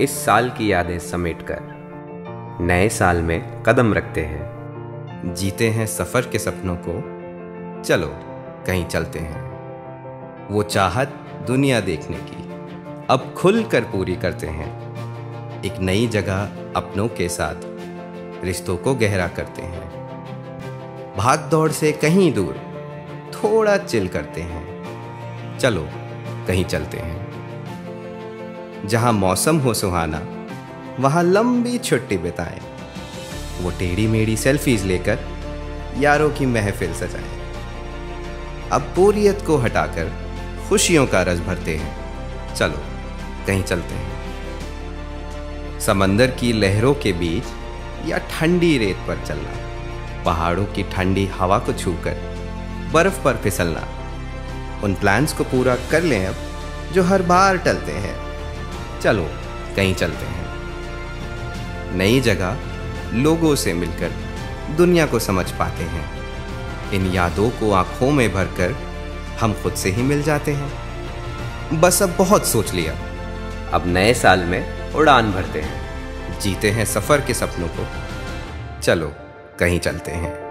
इस साल की यादें समेटकर नए साल में कदम रखते हैं। जीते हैं सफ़र के सपनों को। चलो, कहीं चलते हैं। वो चाहत दुनिया देखने की। अब खुल कर पूरी करते हैं। एक नई जगह अपनों के साथ रिश्तों को गहरा करते हैं। भाग दौड़ से कहीं दूर थोड़ा चिल करते हैं। चलो, कहीं चलते हैं। जहाँ मौसम हो सुहाना, वहाँ लंबी छुट्टी बिताएँ। वो टेढ़ी मेढ़ी सेल्फीज लेकर यारों की महफिल सजाएँ। अब बोरियत को हटाकर खुशियों का रस भरते हैं। चलो, कहीं चलते हैं। समंदर की लहरों के बीच या ठंडी रेत पर चलना, पहाड़ों की ठंडी हवा को छूकर बर्फ़ पर फिसलना। उन प्लान्स को पूरा कर लें अब, जो हर बार टलते हैं। चलो, कहीं चलते हैं। नई जगह लोगों से मिलकर दुनिया को समझ पाते हैं। इन यादों को आँखों में भरकर हम खुद से ही मिल जाते हैं। बस अब बहुत सोच लिया। अब नए साल में उड़ान भरते हैं। जीते हैं सफ़र के सपनों को। चलो, कहीं चलते हैं।